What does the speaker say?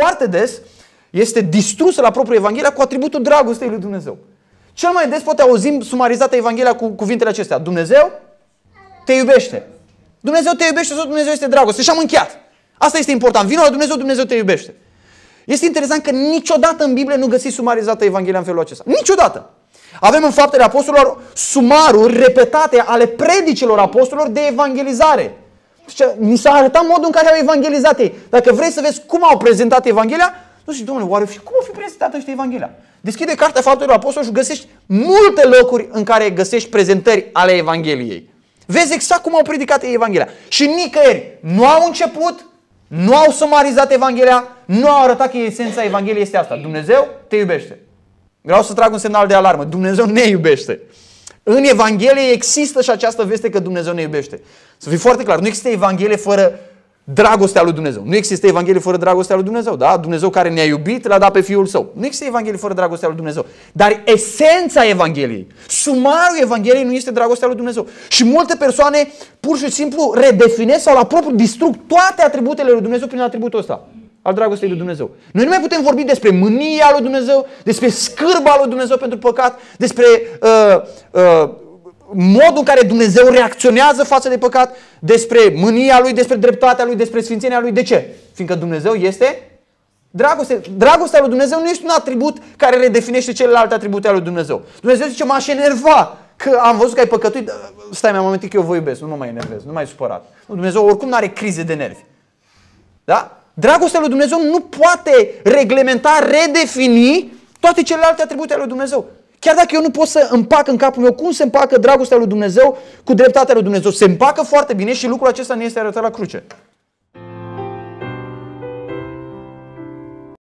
foarte des este distrusă la propriul Evanghelia cu atributul dragostei lui Dumnezeu. Cel mai des poate auzim sumarizată Evanghelia cu cuvintele acestea. Dumnezeu te iubește. Dumnezeu te iubește sau Dumnezeu este dragoste. Și am încheiat. Asta este important. Vino la Dumnezeu, Dumnezeu te iubește. Este interesant că niciodată în Biblie nu găsiți sumarizată Evanghelia în felul acesta. Niciodată. Avem în faptele apostolilor sumaruri repetate ale predicilor apostolilor de evangelizare. Ni s-a arătat modul în care au evangelizat ei. Dacă vrei să vezi cum au prezentat Evanghelia, nu știu, domnule, oare cum au fi prezentată ăștia Evanghelia? Deschide Cartea Faptelor Apostolilor și găsești multe locuri în care găsești prezentări ale Evangheliei. Vezi exact cum au predicat ei Evanghelia. Și nicăieri nu au început, nu au sumarizat Evanghelia, nu au arătat că esența Evangheliei este asta. Dumnezeu te iubește. Vreau să trag un semnal de alarmă. Dumnezeu ne iubește. În Evanghelie există și această veste că Dumnezeu ne iubește. Să fii foarte clar, nu există Evanghelie fără dragostea lui Dumnezeu. Nu există Evanghelie fără dragostea lui Dumnezeu. Da? Dumnezeu care ne-a iubit, l-a dat pe Fiul Său. Nu există Evanghelie fără dragostea lui Dumnezeu. Dar esența Evangheliei, sumarul Evangheliei nu este dragostea lui Dumnezeu. Și multe persoane pur și simplu redefinesc sau la propriu distrug toate atributele lui Dumnezeu prin atributul ăsta al dragostei lui Dumnezeu. Noi nu mai putem vorbi despre mânia lui Dumnezeu, despre scârba lui Dumnezeu pentru păcat, despre uh, uh, modul în care Dumnezeu reacționează față de păcat, despre mânia lui, despre dreptatea lui, despre sfințenia lui. De ce? Fiindcă Dumnezeu este dragoste. Dragostea lui Dumnezeu nu este un atribut care redefinește celelalte atribute ale lui Dumnezeu. Dumnezeu zice, m-aș enerva că am văzut că ai păcătuit. Stai mai un moment că eu vă iubesc, nu mă mai enervez, nu mai supărat. Dumnezeu oricum nu are crize de nervi. Da? Dragostea lui Dumnezeu nu poate reglementa, redefini toate celelalte atribute ale lui Dumnezeu. Chiar dacă eu nu pot să împac în capul meu cum se împacă dragostea lui Dumnezeu cu dreptatea lui Dumnezeu, se împacă foarte bine și lucrul acesta ne este arătat la cruce.